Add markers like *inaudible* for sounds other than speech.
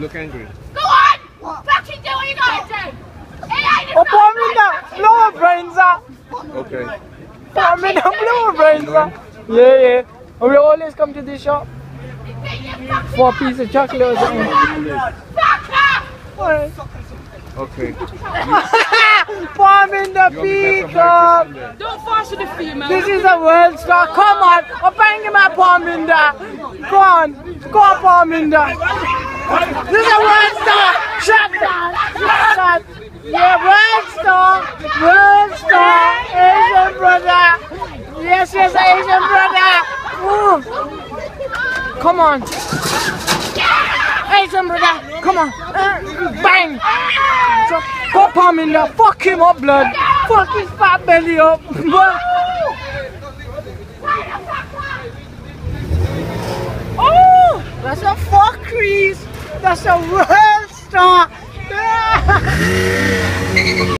Look angry. Go on! Fucking do what you gotta do! It ain't Oh, pour me the blue brains up. Okay. Pour me the blue brains up. Ah. Yeah, yeah. And we always come to this shop for a piece of chocolate or something. Alright. Okay. *laughs* Pour me the You want me to have some peacock. nitrous in there? Don't fasten the female. This is a world star. Come on. I'm banging my Palminda. Go on. Go on, Palminda. This is a world star. Shut. Shut. Yeah, world star. World star. Asian brother. Yes, yes, Asian brother. Ooh. Come on. Asian brother. Come on. Uh, bang. So, go Palminda. Fuck him up, blood. Fuck his fat belly up. *laughs* Oh, that's a. That's world star. *laughs*